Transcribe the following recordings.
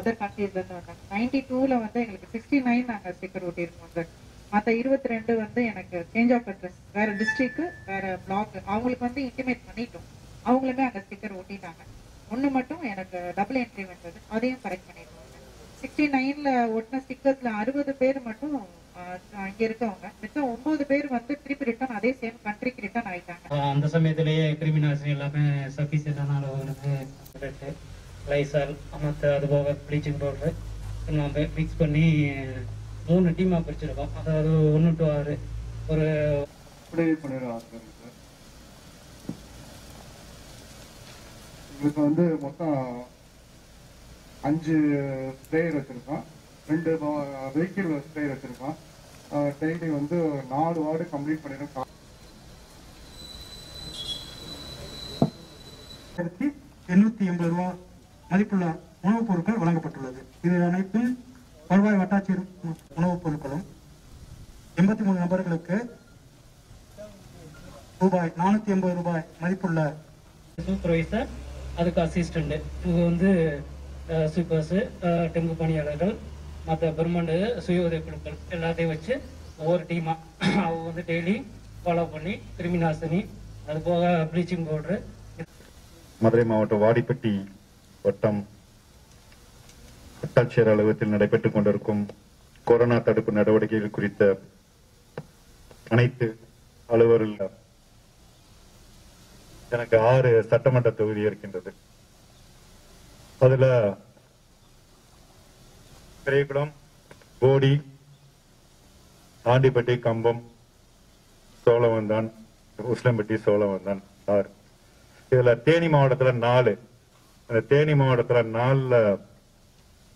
Other கண்ட்ரீஸ்ல இருந்து வந்தாங்க. Ninety டூல வந்து எங்களுக்கு சிக்ஸ்டி நைன் நாங்க ஸ்டிக்கர் ஒட்டியிருக்கோம் சார் மற்ற இருபத்தி ரெண்டு வந்து எனக்கு சேஞ்ச் ஆஃப் அட்ரஸ் வேற டிஸ்ட்ரிக்ட் வேற பிளாக் அவங்களுக்கு வந்து இன்டிமேட் பண்ணிட்டோம். அவங்களுமே அங்க ஸ்டிக்கர் ஒட்டிட்டாங்க. ஒண்ணு மட்டும் எனக்கு டபுள் என்ட்ரி வந்தது. அதையும் கரெக்ட் பண்ணிடுவாங்க சிக்ஸ்டி நைன்ல ஒட்டின ஸ்டிக்கர்ஸில் அறுபது பேர் மட்டும் ஆஹ், இங்க இருக்கவங்க. மிச்சம் ஒன்பது பேர் வந்து திருப்பி ரிட்டர்ன் அதே சேம் கண்ட்ரிக்கு ரிட்டர்ன் ஆயிட்டாங்க. அந்த சமயத்திலேயே கிருமிநாசினி எல்லாமே சஃபிஷியண்டான அளவுகளுக்கு லைசால் மற்ற அது போக ப்ளீச்சிங் பவுடர் நம்ம மிக்ஸ் பண்ணி மூணு டீமாக பிரிச்சிருக்கோம். அதாவது ஒன்று டு ஆறு. ஒரு எங்களுக்கு வந்து மொத்தம் அஞ்சு ஸ்ப்ரேயர் வச்சுருக்கோம். ரெண்டு வெஹிக்கிள் ஸ்ப்ரேயர் வச்சுருக்கோம். டெய்லி வந்து நாலு வார்டு கம்ப்ளீட் பண்ணிடும் எண்ணூத்தி எண்பது ரூபாய் மதிப்புள்ள உணவுப் பொருட்கள் வழங்கப்பட்டுள்ளது. இது அனைத்தும் வருவாய் வட்டாட்சியர் உணவுப் பொருட்களும் எண்பத்தி மூணு நபர்களுக்கு ரூபாய் நானூத்தி எண்பது ரூபாய் மதிப்புள்ள சூப்பர்வைசர் அதுக்கு அசிஸ்டண்ட் இது வந்து சூப்பர்ஸு டெங்கு பணியாளர்கள் மற்ற பெர்மனண்ட் சுய உதவி குழுக்கள் எல்லாத்தையும் வச்சு ஒவ்வொரு டீமாக அவங்க வந்து டெய்லி ஃபாலோ பண்ணி கிருமிநாசினி அது போக ப்ளீச்சிங் பவுட்ரு மதுரை மாவட்டம் வாடிப்பட்டி வட்டம் வட்டாட்சியர் அலுவலகத்தில் நடைபெற்றுக் கொண்டிருக்கும் கொரோனா தடுப்பு நடவடிக்கைகள் குறித்த அனைத்து அலுவலர்கள் எனக்கு ஆறு சட்டமன்ற தொகுதி இருக்கின்றது. அதுல பெரியகுளம் போடி ஆண்டிப்பட்டி கம்பம் சோழவந்தான் உஸ்லம்பட்டி சோழவந்தான் ஆறு. இதுல தேனி மாவட்டத்துல நாலு. தேனி மாவட்டத்தில் நாளில்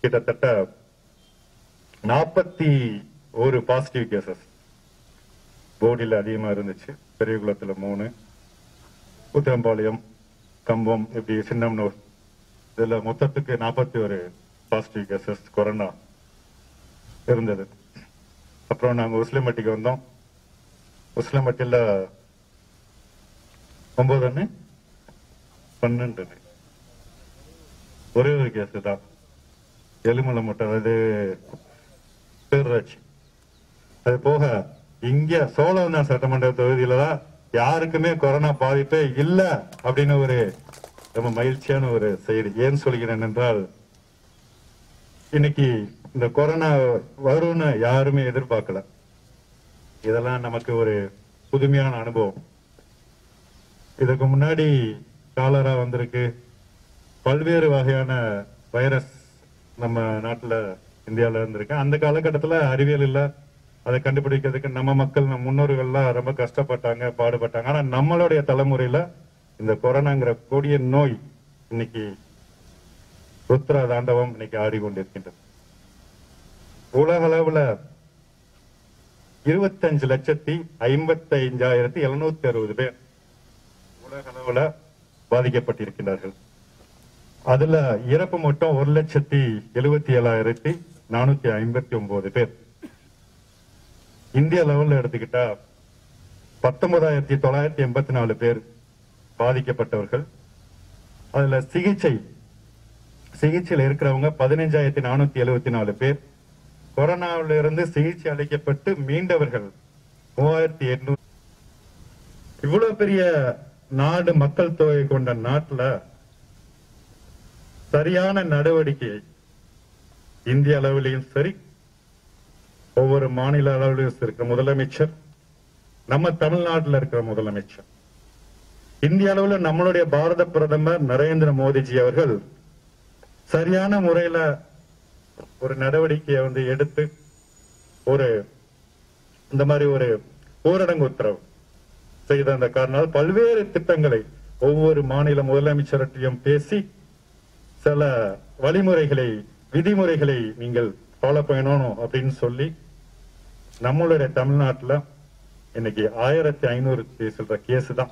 கிட்டத்தட்ட நாற்பத்தி ஒரு பாசிட்டிவ் கேசஸ் போடியில் அதிகமாக இருந்துச்சு. பெரியகுளத்தில் மூணு. உத்தரம்பாளையம் கம்பம் இப்படி சின்னம்னூர். இதில் மொத்தத்துக்கு நாற்பத்தி ஒரு பாசிட்டிவ் கேசஸ் கொரோனா இருந்தது. அப்புறம் நாங்கள் உஸ்லிமட்டிக்கு வந்தோம். உஸ்லிமட்டியில் ஒம்பது ஒன்று பன்னெண்டு ஒரே ஒரு கேஸ் தான் எலுமலை மட்டும் அது பேரூராட்சி. அது போக இங்கே சோழவந்தான் சட்டமன்ற தொகுதியில தான் யாருக்குமே கொரோனா பாதிப்பே இல்லை அப்படின்னு ஒரு ரொம்ப மகிழ்ச்சியான ஒரு செய்தி. ஏன் சொல்கிறேன் என்றால் இன்னைக்கு இந்த கொரோனா வரும்னு யாருமே எதிர்பார்க்கல. இதெல்லாம் நமக்கு ஒரு புதுமையான அனுபவம். இதுக்கு முன்னாடி காலரா வந்திருக்கு. பல்வேறு வகையான வைரஸ் நம்ம நாட்டுல இந்தியால இருந்திருக்கு. அந்த காலகட்டத்துல அறிவியல் இல்ல. அதை கண்டுபிடிக்கிறதுக்கு நம்ம மக்கள் நம்ம முன்னோர்கள்லாம் ரொம்ப கஷ்டப்பட்டாங்க பாடுபட்டாங்க. ஆனா நம்மளுடைய தலைமுறையில இந்த கொரோனாங்கிற கொடிய நோய் இன்னைக்கு ருத்ரா தாண்டவம் இன்னைக்கு ஆடிக்கொண்டிருக்கின்றது. உலக அளவில் இருபத்தஞ்சு லட்சத்தி ஐம்பத்தி ஐந்தாயிரத்தி எழுநூத்தி அறுபது பேர் உலக அளவில் பாதிக்கப்பட்டிருக்கிறார்கள் அதுல இறப்பு மட்டும் ஒரு லட்சத்தி எழுபத்தி ஏழாயிரத்தி நானூத்தி ஐம்பத்தி ஒன்பது பேர். இந்திய லெவல்ல எடுத்துக்கிட்டா பத்தொன்பதாயிரத்தி தொள்ளாயிரத்தி எண்பத்தி நாலு பேர் பாதிக்கப்பட்டவர்கள். அதுல சிகிச்சை சிகிச்சையில் இருக்கிறவங்க பதினைஞ்சாயிரத்தி நானூத்தி எழுபத்தி நாலு பேர். கொரோனாவில இருந்து சிகிச்சை அளிக்கப்பட்டு மீண்டவர்கள் மூவாயிரத்தி எண்ணூறு. இவ்வளவு பெரிய நாடு மக்கள் தொகை கொண்ட நாட்டுல சரியான நடவடிக்கையை இந்திய அளவிலையும் சரி ஒவ்வொரு மாநில அளவிலும் இருக்கிற முதலமைச்சர் நம்ம தமிழ்நாட்டில் இருக்கிற முதலமைச்சர். இந்திய அளவில் நம்மளுடைய பாரத பிரதமர் நரேந்திர மோடிஜி அவர்கள் சரியான முறையில ஒரு நடவடிக்கையை வந்து எடுத்து ஒரு இந்த மாதிரி ஒரு ஊரடங்கு உத்தரவு செய்த அந்த காரணத்தால் பல்வேறு திட்டங்களை ஒவ்வொரு மாநில முதலமைச்சர்கிட்டையும் பேசி சில வழிமுறைகளை விதிமுறைகளை நீங்கள் ஃபாலோ பண்ணணும் அப்படின்னு சொல்லி நம்மளுடைய தமிழ்நாட்டுல இன்னைக்கு ஆயிரத்தி ஐநூறு சொல்ற கேஸ் தான்.